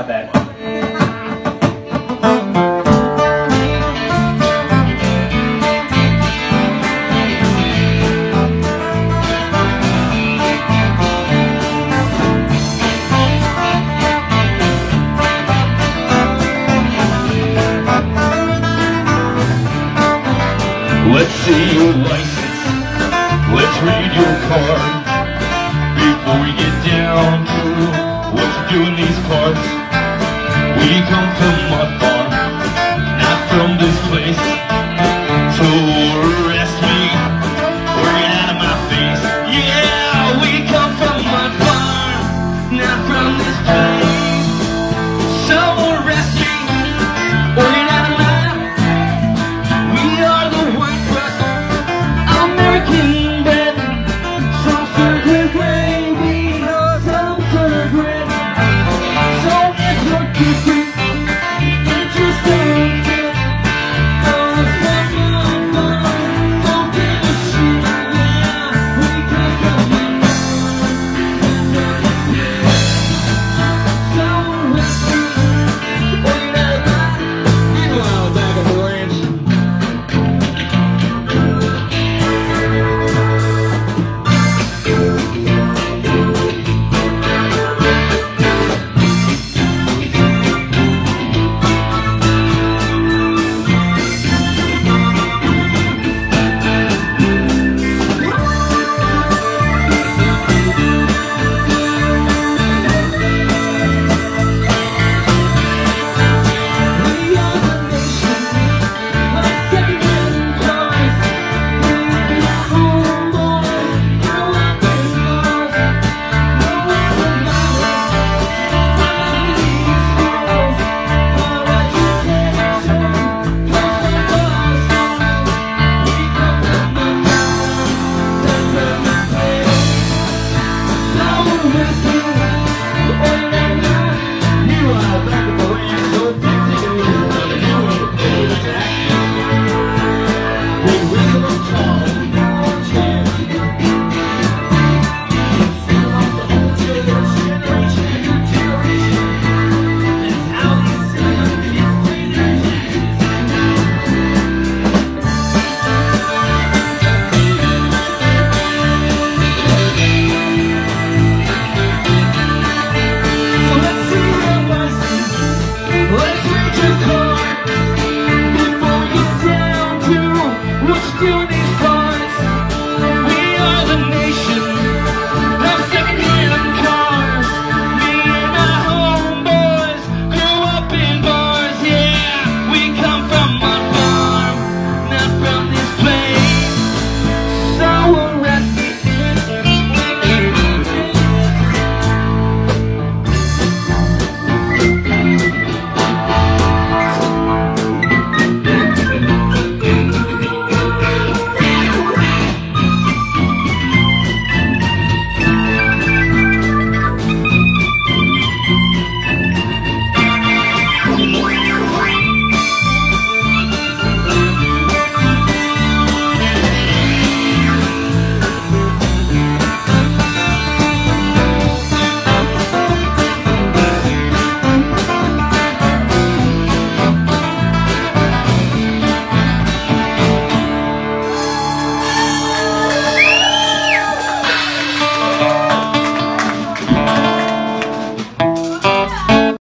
not bad. Let's see your license. Let's read your card. Before we get down to come from my farm, not from this place. So arrest me, or get out of my face. Yeah, we come from my farm, not from this place.